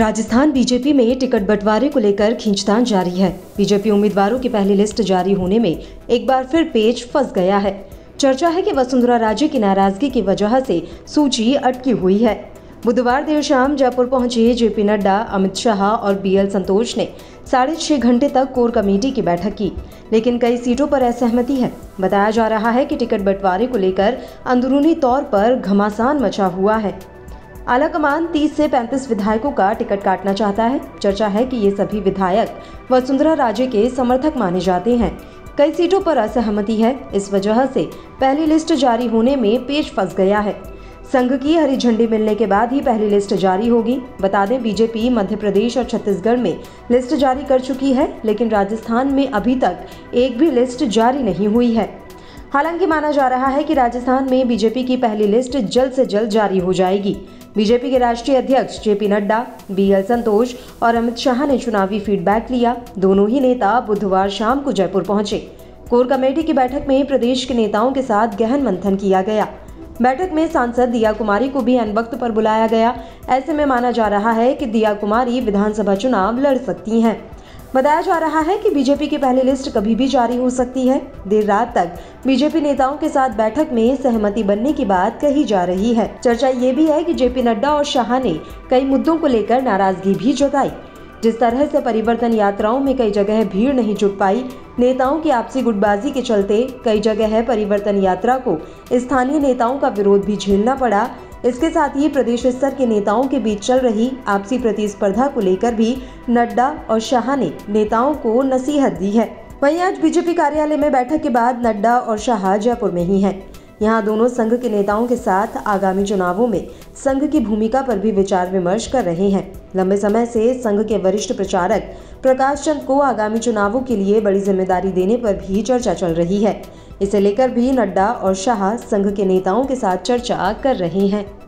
Rajasthan BJP में ticket बंटवारे को लेकर खींचतान जारी है। बीजेपी उम्मीदवारों की पहली लिस्ट जारी होने में एक बार फिर पेज फंस गया है। चर्चा है कि वसुंधरा राजे की नाराज़गी की वजह से सूची अटकी हुई है। बुधवार देर शाम जयपुर पहुँचे जेपी नड्डा, अमित शाह और बीएल संतोष ने साढ़े छह घंटे तक कोर कमेटी की बैठक की, लेकिन कई सीटों पर असहमति है। बताया जा रहा है कि टिकट बंटवारे को लेकर अंदरूनी तौर पर घमासान मचा हुआ है। आलाकमान 30 से 35 विधायकों का टिकट काटना चाहता है। चर्चा है कि ये सभी विधायक वसुंधरा राजे के समर्थक माने जाते हैं। कई सीटों पर असहमति है। इस वजह से पहली लिस्ट जारी होने में पेश फंस गया है। संघ की हरी झंडी मिलने के बाद ही पहली लिस्ट जारी होगी। बता दें, बीजेपी मध्य प्रदेश और छत्तीसगढ़ में लिस्ट जारी कर चुकी है, लेकिन राजस्थान में अभी तक एक भी लिस्ट जारी नहीं हुई है। हालाँकि माना जा रहा है कि राजस्थान में बीजेपी की पहली लिस्ट जल्द से जल्द जारी हो जाएगी। बीजेपी के राष्ट्रीय अध्यक्ष जेपी नड्डा, बी एल संतोष और अमित शाह ने चुनावी फीडबैक लिया। दोनों ही नेता बुधवार शाम को जयपुर पहुँचे। कोर कमेटी की बैठक में प्रदेश के नेताओं के साथ गहन मंथन किया गया। बैठक में सांसद दिया कुमारी को भी अन वक्त पर बुलाया गया। ऐसे में माना जा रहा है कि दिया कुमारी विधानसभा चुनाव लड़ सकती हैं। बताया जा रहा है कि बीजेपी की पहली लिस्ट कभी भी जारी हो सकती है। देर रात तक बीजेपी नेताओं के साथ बैठक में सहमति बनने की बात कही जा रही है। चर्चा ये भी है कि जेपी नड्डा और शाह ने कई मुद्दों को लेकर नाराज़गी भी जताई। जिस तरह से परिवर्तन यात्राओं में कई जगह भीड़ नहीं जुट पाई, नेताओं की आपसी गुटबाजी के चलते कई जगह परिवर्तन यात्रा को स्थानीय नेताओं का विरोध भी झेलना पड़ा। इसके साथ ही प्रदेश स्तर के नेताओं के बीच चल रही आपसी प्रतिस्पर्धा को लेकर भी नड्डा और शाह ने नेताओं को नसीहत दी है। वहीं आज बीजेपी कार्यालय में बैठक के बाद नड्डा और शाह जयपुर में ही हैं। यहाँ दोनों संघ के नेताओं के साथ आगामी चुनावों में संघ की भूमिका पर भी विचार विमर्श कर रहे हैं। लंबे समय से संघ के वरिष्ठ प्रचारक प्रकाश चंद को आगामी चुनावों के लिए बड़ी ज़िम्मेदारी देने पर भी चर्चा चल रही है। इसे लेकर भी नड्डा और शाह संघ के नेताओं के साथ चर्चा कर रहे हैं।